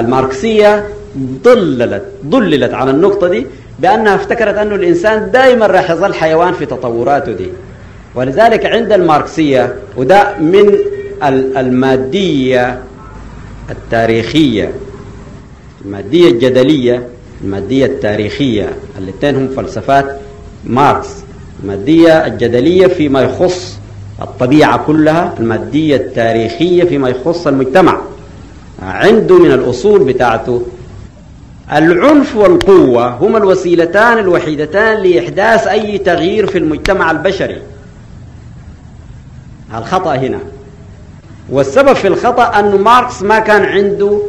الماركسية ضللت ضللت على النقطة دي بأنها افتكرت أنه الإنسان دائما راح يظل حيوان في تطوراته دي. ولذلك عند الماركسية وده من المادية التاريخية المادية الجدلية المادية التاريخية الاثنين هم فلسفات ماركس. المادية الجدلية فيما يخص الطبيعة كلها المادية التاريخية فيما يخص المجتمع. عنده من الأصول بتاعته العنف والقوة هما الوسيلتان الوحيدتان لإحداث أي تغيير في المجتمع البشري. الخطأ هنا. والسبب في الخطأ أن ماركس ما كان عنده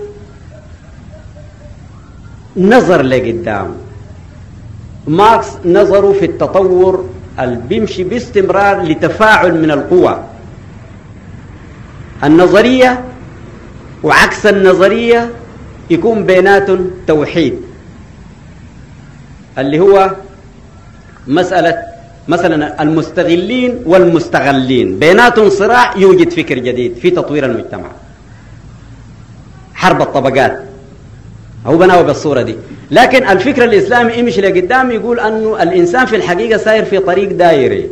نظر لقدام. ماركس نظره في التطور اللي بيمشي باستمرار لتفاعل من القوى. النظرية وعكس النظرية يكون بيناتهم توحيد اللي هو مسألة مثلا المستغلين والمستغلين. بيناتهم صراع يوجد فكر جديد في تطوير المجتمع. حرب الطبقات. هو بناه بالصورة دي. لكن الفكر الإسلامي يمشي لقدام يقول أنه الإنسان في الحقيقة ساير في طريق دايري.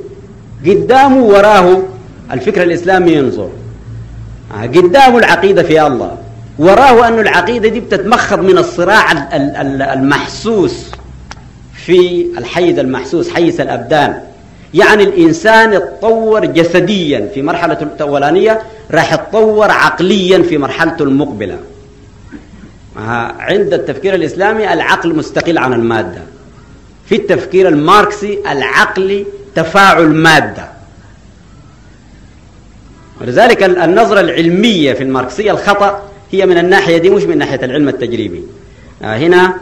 قدامه وراه الفكر الإسلامي ينظر. قدامه العقيدة في الله. وراه أن العقيدة دي بتتمخض من الصراع المحسوس في الحيز المحسوس حيز الأبدان. يعني الإنسان يتطور جسديا في مرحلة الأولانية راح يتطور عقليا في مرحلته المقبلة. عند التفكير الإسلامي العقل مستقل عن المادة. في التفكير الماركسي العقل تفاعل مادة. ولذلك النظرة العلمية في الماركسية الخطأ هي من الناحية دي مش من ناحية العلم التجريبي. هنا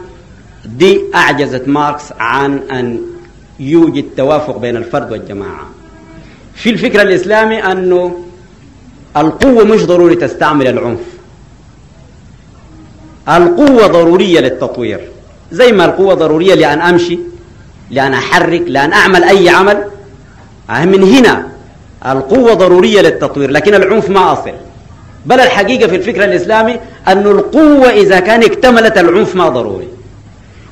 دي أعجزت ماركس عن أن يوجد توافق بين الفرد والجماعة. في الفكر الإسلامي أنه القوة مش ضروري تستعمل العنف. القوة ضرورية للتطوير. زي ما القوة ضرورية لأن أمشي لأن أحرك لأن أعمل أي عمل من هنا القوة ضرورية للتطوير لكن العنف ما أصل. بل الحقيقة في الفكر الإسلامي أن القوة إذا كان اكتملت العنف ما ضروري.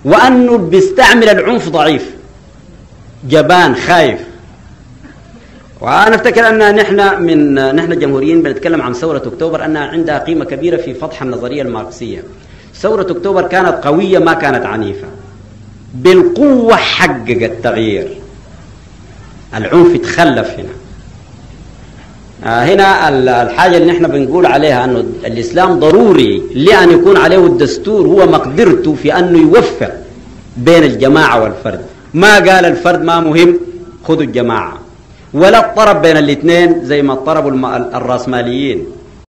وأنه بيستعمل العنف ضعيف. جبان خايف. وأنا أفتكر أن نحن من نحن جمهوريين بنتكلم عن ثورة أكتوبر أنها عندها قيمة كبيرة في فتح النظرية الماركسية. ثورة أكتوبر كانت قوية ما كانت عنيفة. بالقوة حقق التغيير العنف تخلف هنا. هنا الحاجة اللي نحن بنقول عليها أنه الإسلام ضروري لأن يكون عليه الدستور هو مقدرته في أنه يوفق بين الجماعة والفرد. ما قال الفرد ما مهم خذوا الجماعة. ولا اضطرب بين الاثنين زي ما اضطربوا الرأسماليين.